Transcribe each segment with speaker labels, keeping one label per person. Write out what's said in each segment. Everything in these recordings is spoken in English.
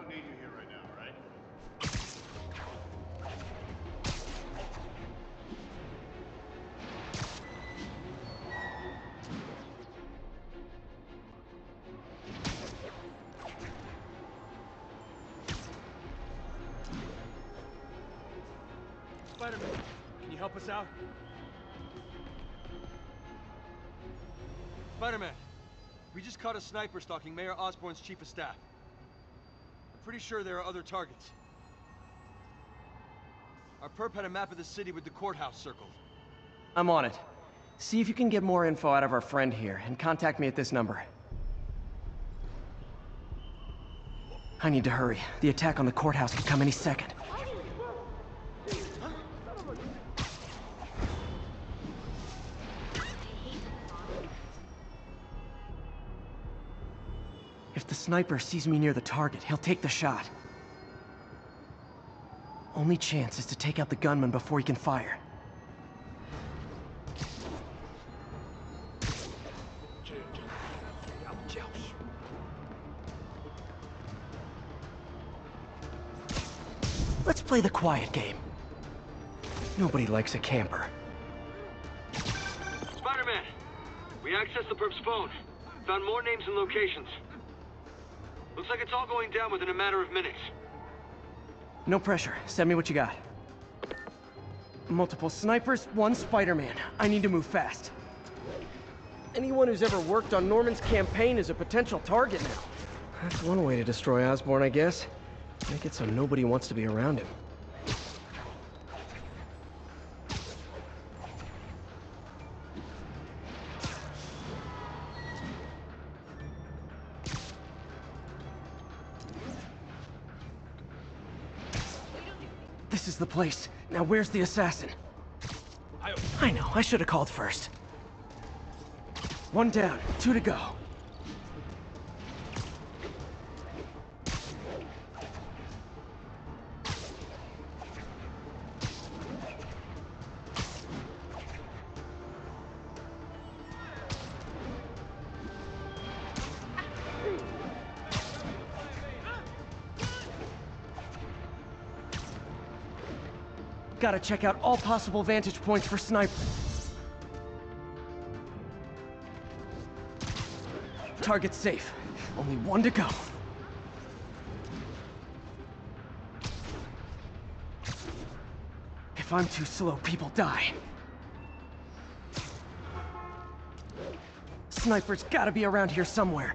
Speaker 1: don't need you here right now, right? Spider-Man, can you help us out? Spider-Man, we just caught a sniper stalking Mayor Osborn's chief of staff. Pretty sure there are other targets. Our perp had a map of the city with the courthouse circled.
Speaker 2: I'm on it. See if you can get more info out of our friend here, and contact me at this number. I need to hurry. The attack on the courthouse could come any second. If the sniper sees me near the target, he'll take the shot. Only chance is to take out the gunman before he can fire. Let's play the quiet game. Nobody likes a camper.
Speaker 1: Spider-Man, we accessed the perp's phone. Found more names and locations. Looks like it's all going down within a matter of minutes.
Speaker 2: No pressure. Send me what you got. Multiple snipers, one Spider-Man. I need to move fast. Anyone who's ever worked on Norman's campaign is a potential target now. That's one way to destroy Osborn, I guess. Make it so nobody wants to be around him. This is the place. Now where's the assassin? I know, I should have called first. One down, two to go. Gotta check out all possible vantage points for sniper. Target safe. Only one to go. If I'm too slow, people die. Sniper's gotta be around here somewhere.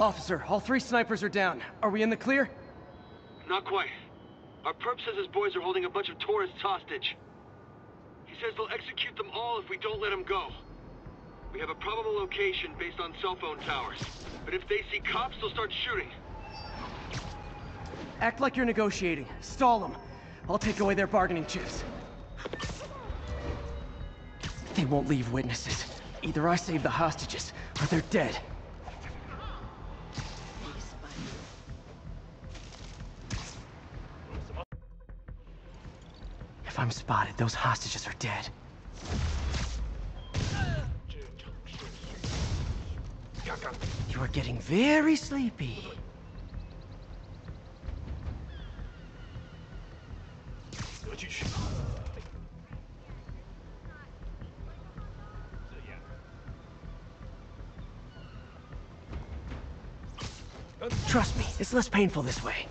Speaker 2: Officer, all three snipers are down. Are we in the clear?
Speaker 1: Not quite. Our perp says his boys are holding a bunch of tourists hostage. He says they'll execute them all if we don't let them go. We have a probable location based on cell phone towers. But if they see cops, they'll start shooting.
Speaker 2: Act like you're negotiating. Stall them. I'll take away their bargaining chips. They won't leave witnesses. Either I save the hostages, or they're dead. If I'm spotted, those hostages are dead.
Speaker 3: 这城市需要刚刚
Speaker 2: You are getting very sleepy.
Speaker 3: 得继续。这样，
Speaker 2: Trust me, it's less painful this way.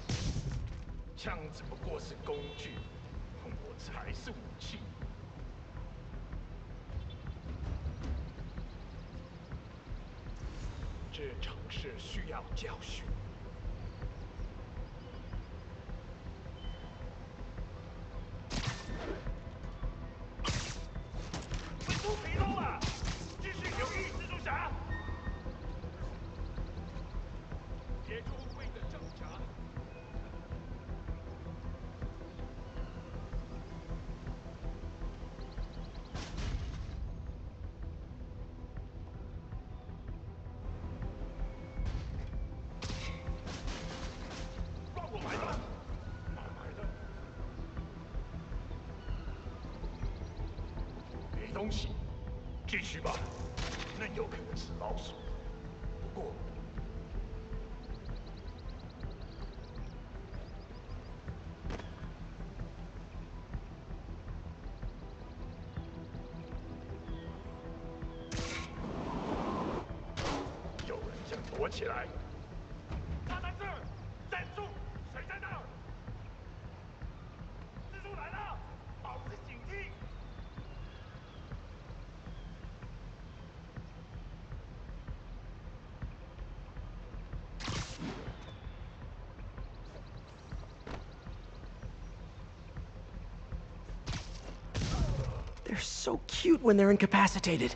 Speaker 3: 枪只不过是工具，我 才是武器。这城市需要教训。东西。继续吧，那有可能是老鼠。不过，有人想躲起来。
Speaker 2: They're so cute when they're incapacitated.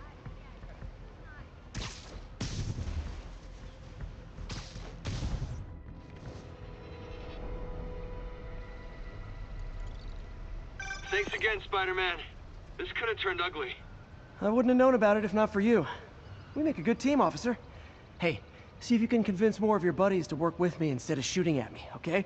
Speaker 1: Thanks again, Spider-Man. This could have turned ugly.
Speaker 2: I wouldn't have known about it if not for you. We make a good team, officer. Hey, see if you can convince more of your buddies to work with me instead of shooting at me, okay?